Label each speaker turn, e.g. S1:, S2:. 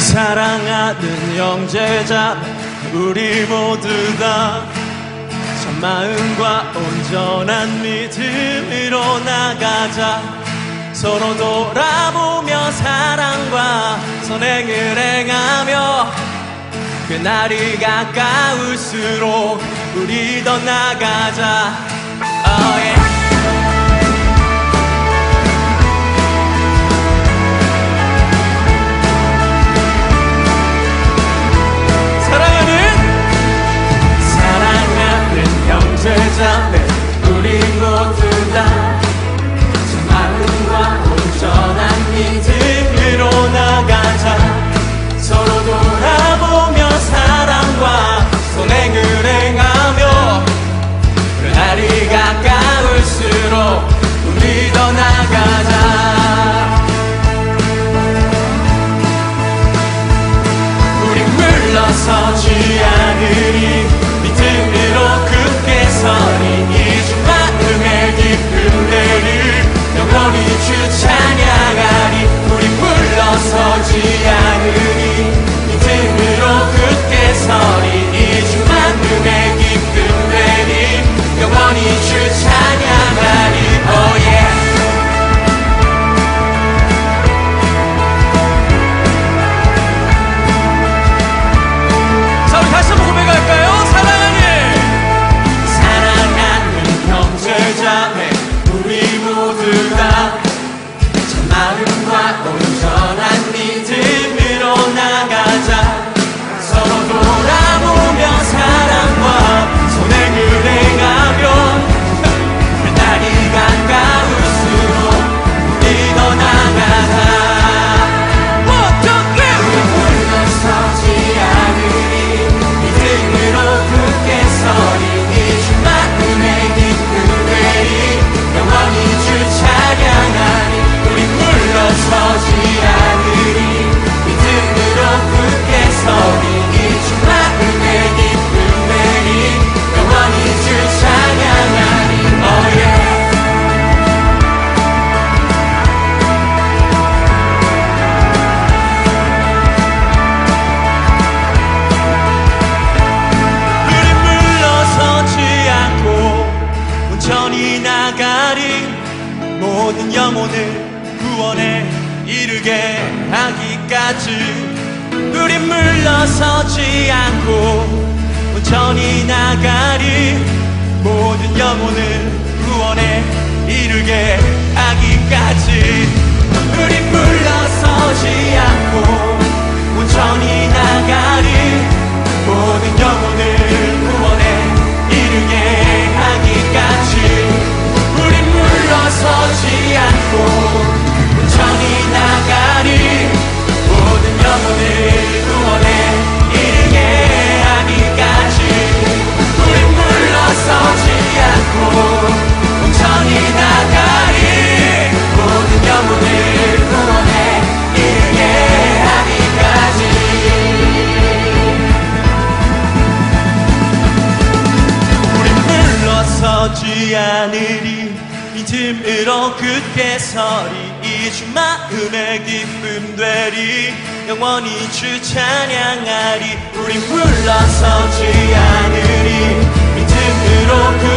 S1: 사랑하는 영제자 우리 모두 다 참마음과 온전한 믿음으로 나가자 서로 돌아보며 사랑과 선행을 행하며 그날이 가까울수록 우리 더 나가자 oh yeah. 모든 영혼을 구원에 이르게 하기까지. 우린 물러서지 않고 온전히 나가리. 모든 영혼을 구원에 이르게 들어 그때 서리 이주 마음의 기쁨 되리. 영원히 주 찬양하리. 우리 물러서지 않으리. 믿음으로 그